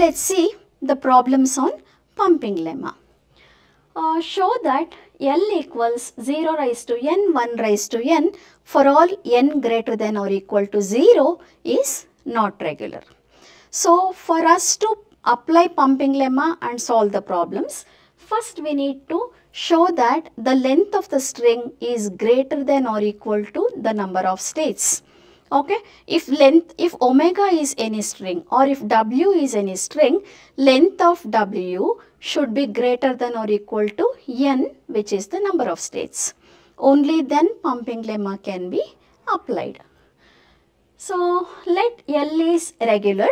let's see the problems on pumping lemma. Uh, show that L equals 0 raised to n 1 raised to n for all n greater than or equal to 0 is not regular. So, for us to apply pumping lemma and solve the problems, first we need to show that the length of the string is greater than or equal to the number of states. Okay, if length, if omega is any string or if w is any string, length of w should be greater than or equal to n which is the number of states. Only then pumping lemma can be applied. So, let L is regular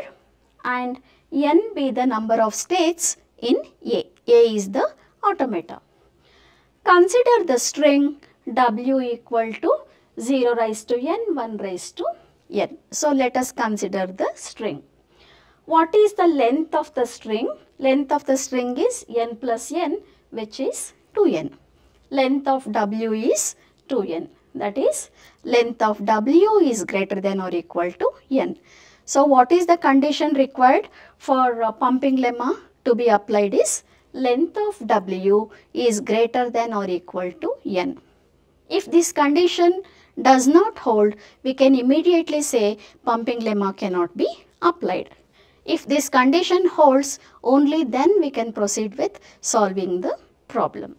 and n be the number of states in A. A is the automata. Consider the string w equal to 0 raised to n, 1 raised to n. So, let us consider the string. What is the length of the string? Length of the string is n plus n which is 2n. Length of w is 2n. That is length of w is greater than or equal to n. So, what is the condition required for uh, pumping lemma to be applied is length of w is greater than or equal to n. If this condition does not hold, we can immediately say pumping lemma cannot be applied. If this condition holds, only then we can proceed with solving the problem.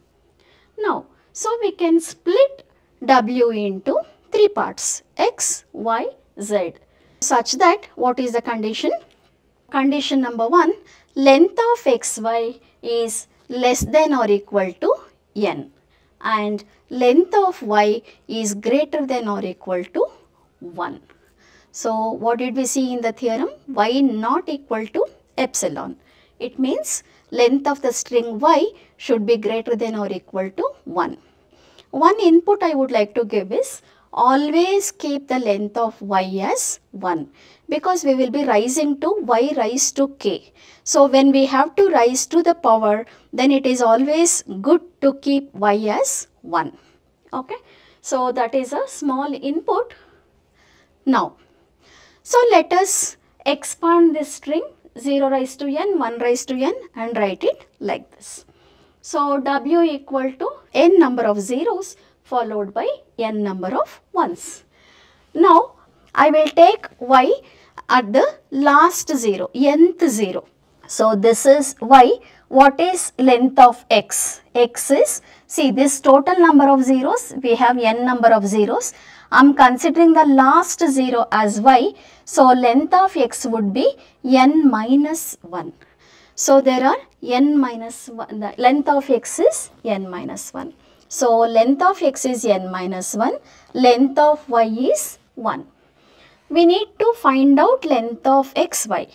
Now, so we can split W into three parts X, Y, Z such that what is the condition? Condition number 1 length of xy is less than or equal to n and length of y is greater than or equal to 1. So, what did we see in the theorem? y not equal to epsilon. It means length of the string y should be greater than or equal to 1. One input I would like to give is always keep the length of y as 1 because we will be rising to y rise to k. So, when we have to rise to the power then it is always good to keep y as 1. Okay. So, that is a small input. Now, so let us expand this string 0 raised to n, 1 raised to n and write it like this. So, w equal to n number of zeros followed by n number of ones. Now, I will take y at the last 0, nth 0. So, this is y. What is length of x? x is, see this total number of zeros, we have n number of zeros. I am considering the last 0 as y. So, length of x would be n minus 1. So, there are n minus 1, the length of x is n minus 1. So, length of x is n minus 1, length of y is 1. We need to find out length of xy.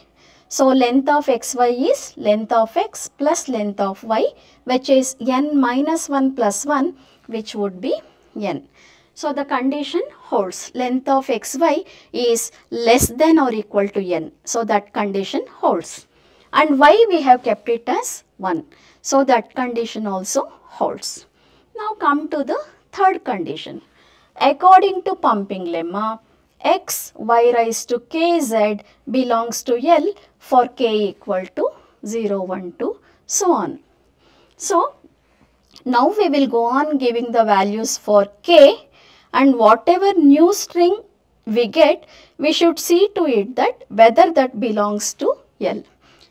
So, length of xy is length of x plus length of y which is n minus 1 plus 1 which would be n. So, the condition holds length of xy is less than or equal to n. So, that condition holds and y we have kept it as 1. So, that condition also holds. Now, come to the third condition. According to pumping lemma, x y raised to kz belongs to L for k equal to 0, 1, 2, so on. So, now we will go on giving the values for k and whatever new string we get, we should see to it that whether that belongs to L.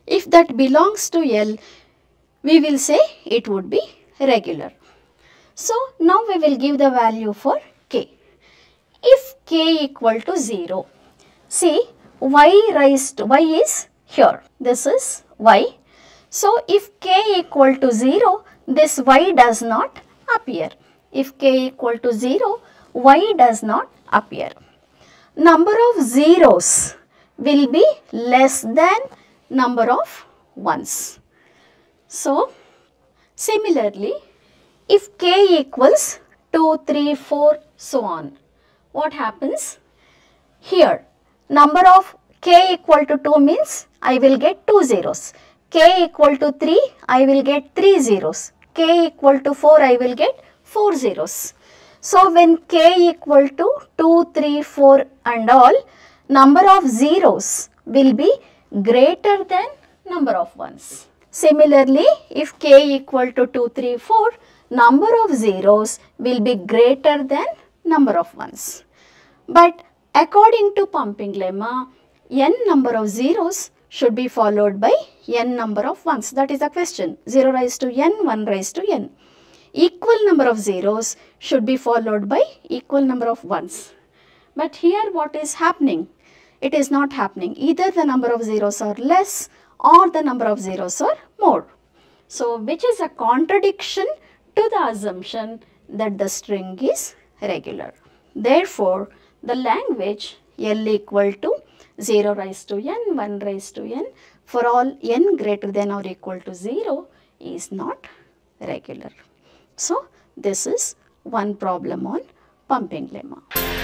If that belongs to L, we will say it would be regular. So, now we will give the value for k. If k equal to 0, see y raised y is here, this is y. So, if k equal to 0, this y does not appear. If k equal to 0, y does not appear. Number of zeros will be less than number of ones. So, similarly, if k equals 2, 3, 4, so on, what happens? Here, number of k equal to 2 means I will get 2 zeros. k equal to 3, I will get 3 zeros. k equal to 4, I will get 4 zeros. So, when k equal to 2, 3, 4 and all, number of zeros will be greater than number of ones. Similarly, if k equal to 2, 3, 4, number of zeros will be greater than number of ones. But according to pumping lemma, n number of zeros should be followed by n number of ones. That is the question. 0 raised to n, 1 raised to n. Equal number of zeros should be followed by equal number of ones. But here what is happening? It is not happening. Either the number of zeros are less or the number of zeros are more. So, which is a contradiction to the assumption that the string is regular. Therefore, the language L equal to 0 raised to n, 1 raised to n for all n greater than or equal to 0 is not regular. So, this is one problem on pumping lemma.